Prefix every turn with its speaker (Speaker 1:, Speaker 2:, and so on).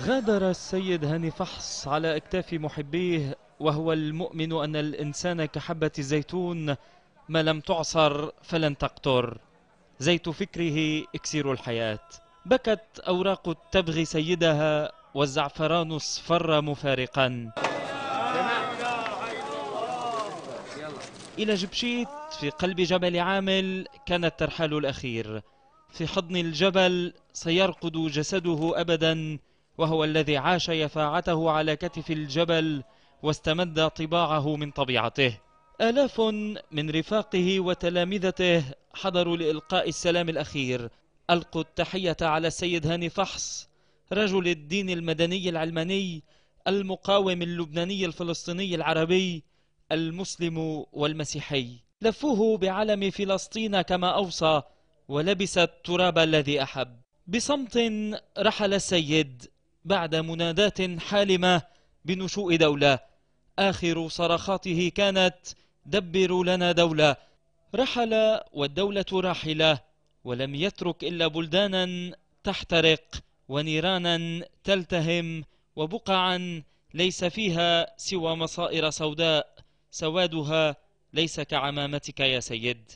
Speaker 1: غادر السيد هاني فحص على أكتاف محبيه وهو المؤمن أن الإنسان كحبة الزيتون ما لم تعصر فلن تقطر. زيت فكره إكسير الحياة. بكت أوراق التبغ سيدها والزعفران اصفر مفارقا. إلى جبشيت في قلب جبل عامل كان الترحال الأخير. في حضن الجبل سيرقد جسده أبدا. وهو الذي عاش يفاعته على كتف الجبل واستمد طباعه من طبيعته. آلاف من رفاقه وتلامذته حضروا لإلقاء السلام الأخير. ألقوا التحية على السيد هاني فحص رجل الدين المدني العلماني المقاوم اللبناني الفلسطيني العربي المسلم والمسيحي. لفوه بعلم فلسطين كما أوصى ولبس التراب الذي أحب. بصمت رحل السيد بعد منادات حالمة بنشوء دولة. آخر صرخاته كانت دبروا لنا دولة رحل والدولة راحلة ولم يترك إلا بلدانا تحترق ونيرانا تلتهم وبقعا ليس فيها سوى مصائر سوداء سوادها ليس كعمامتك يا سيد